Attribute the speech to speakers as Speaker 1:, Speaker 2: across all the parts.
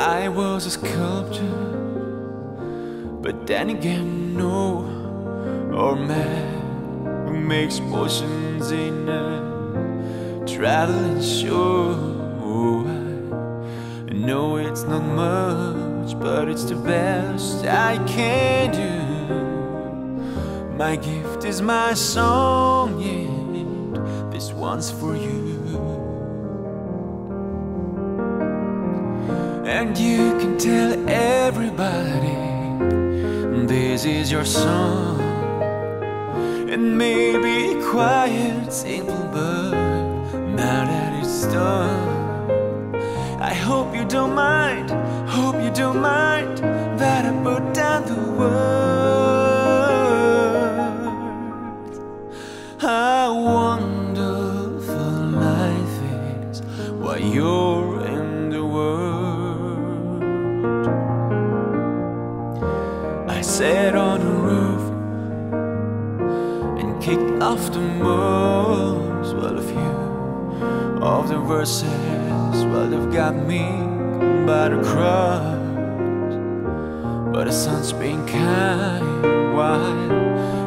Speaker 1: I was a sculptor, but then again, no, or man who makes motions in a traveling show. I know it's not much, but it's the best I can do. My gift is my song, and this one's for you. And you can tell everybody this is your song. And maybe quiet, simple, but now that it's done, I hope you don't mind, hope you don't mind that I put down the words. How wonderful life is while you're I sat on a roof and kicked off the most well a few of the verses well they've got me by the cross but the sun's been kind while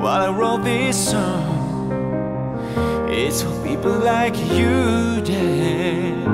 Speaker 1: while I wrote this song. It's for people like you that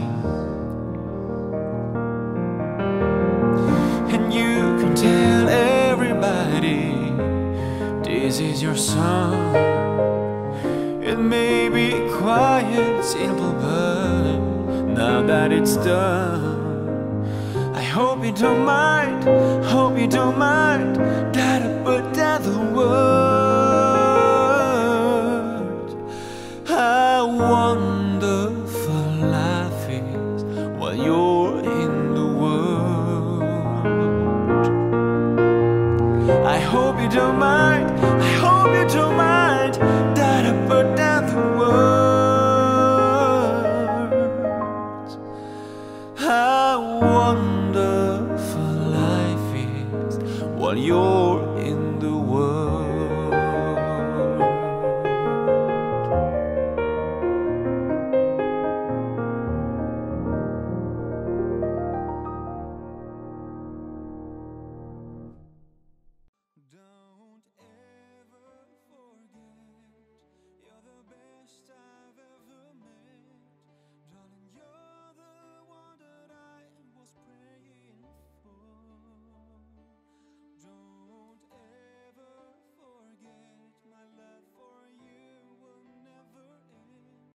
Speaker 1: Is your song. It may be quiet, simple, but now that it's done, I hope you don't mind, hope you don't mind that I put down the word. I wonderful I hope you don't mind, I hope you don't mind that I put down the words. How wonderful life is while you're